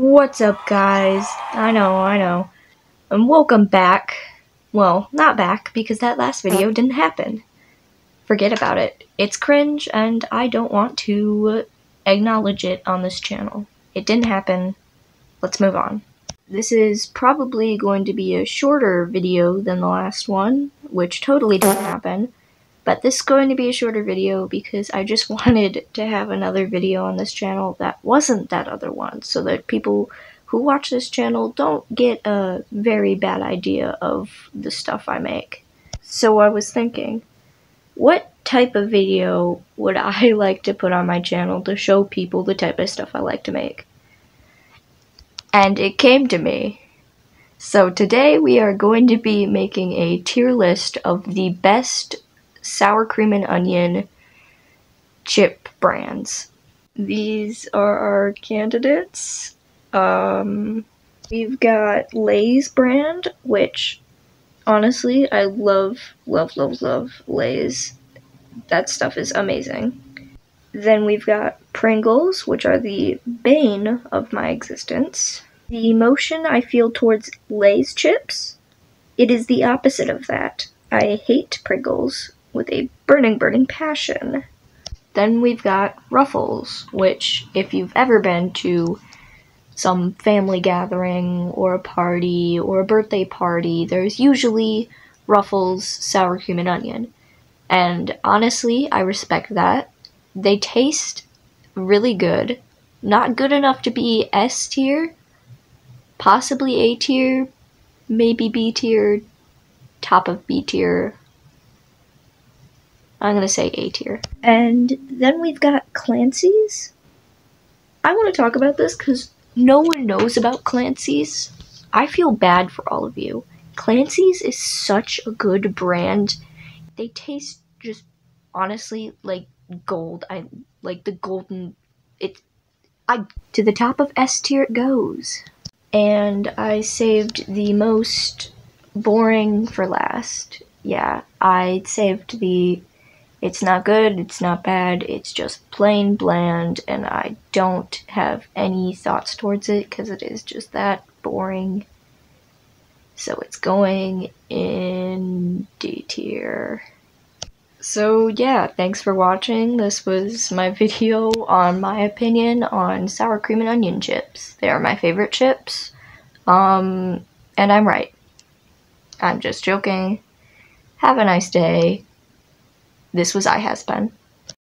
What's up, guys? I know, I know. And welcome back. Well, not back, because that last video didn't happen. Forget about it. It's cringe, and I don't want to acknowledge it on this channel. It didn't happen. Let's move on. This is probably going to be a shorter video than the last one, which totally didn't happen. But this is going to be a shorter video because I just wanted to have another video on this channel that wasn't that other one, so that people who watch this channel don't get a very bad idea of the stuff I make. So I was thinking, what type of video would I like to put on my channel to show people the type of stuff I like to make? And it came to me. So today we are going to be making a tier list of the best sour cream and onion chip brands. These are our candidates. Um, we've got Lay's brand, which honestly I love, love, love, love Lay's. That stuff is amazing. Then we've got Pringles, which are the bane of my existence. The emotion I feel towards Lay's chips, it is the opposite of that. I hate Pringles with a burning, burning passion. Then we've got Ruffles, which, if you've ever been to some family gathering or a party or a birthday party, there's usually Ruffles sour cream and onion. And honestly, I respect that. They taste really good. Not good enough to be S tier, possibly A tier, maybe B tier, top of B tier. I'm gonna say A tier. And then we've got Clancy's. I want to talk about this because no one knows about Clancy's. I feel bad for all of you. Clancy's is such a good brand. They taste just honestly like gold. I like the golden it I to the top of S tier it goes. And I saved the most boring for last. Yeah, I saved the it's not good, it's not bad, it's just plain bland, and I don't have any thoughts towards it because it is just that boring. So it's going in D tier. So yeah, thanks for watching. This was my video on my opinion on sour cream and onion chips. They are my favorite chips. Um, and I'm right. I'm just joking. Have a nice day. This was I Has Pen.